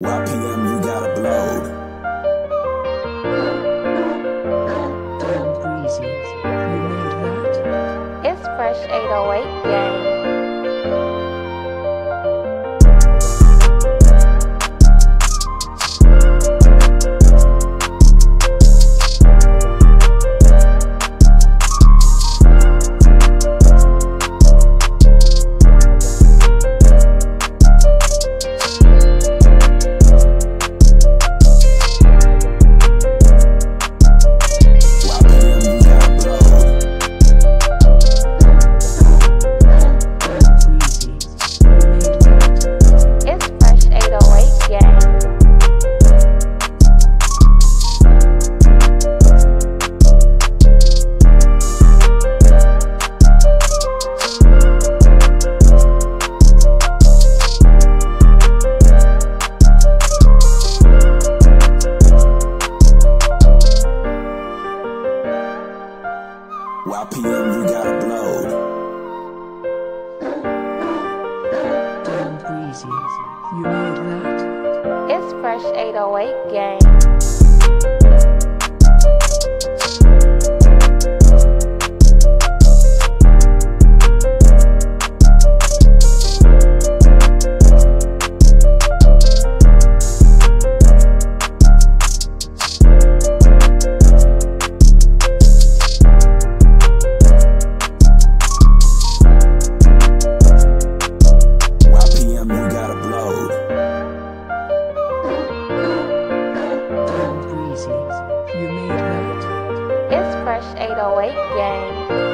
YPM, YPM, you gotta blow. Damn breezy. You made that? It's Fresh 808 gang. H808 Gang.